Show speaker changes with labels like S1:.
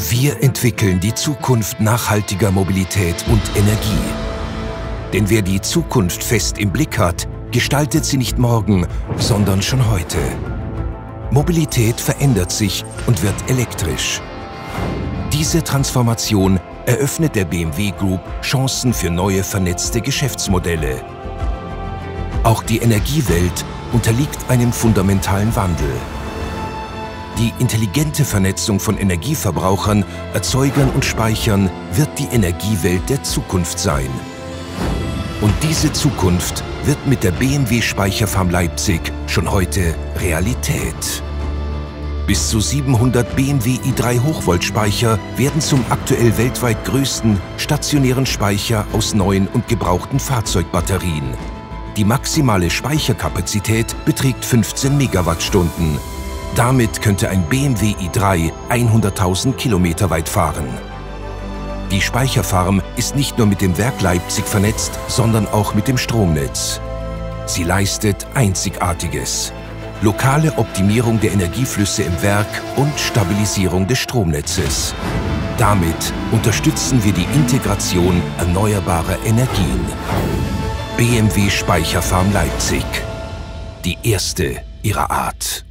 S1: Wir entwickeln die Zukunft nachhaltiger Mobilität und Energie. Denn wer die Zukunft fest im Blick hat, gestaltet sie nicht morgen, sondern schon heute. Mobilität verändert sich und wird elektrisch. Diese Transformation eröffnet der BMW Group Chancen für neue vernetzte Geschäftsmodelle. Auch die Energiewelt unterliegt einem fundamentalen Wandel. Die intelligente Vernetzung von Energieverbrauchern, Erzeugern und Speichern wird die Energiewelt der Zukunft sein. Und diese Zukunft wird mit der BMW Speicherfarm Leipzig schon heute Realität. Bis zu 700 BMW i3 Hochvoltspeicher werden zum aktuell weltweit größten stationären Speicher aus neuen und gebrauchten Fahrzeugbatterien. Die maximale Speicherkapazität beträgt 15 Megawattstunden damit könnte ein BMW i3 100.000 Kilometer weit fahren. Die Speicherfarm ist nicht nur mit dem Werk Leipzig vernetzt, sondern auch mit dem Stromnetz. Sie leistet Einzigartiges. Lokale Optimierung der Energieflüsse im Werk und Stabilisierung des Stromnetzes. Damit unterstützen wir die Integration erneuerbarer Energien. BMW Speicherfarm Leipzig. Die erste ihrer Art.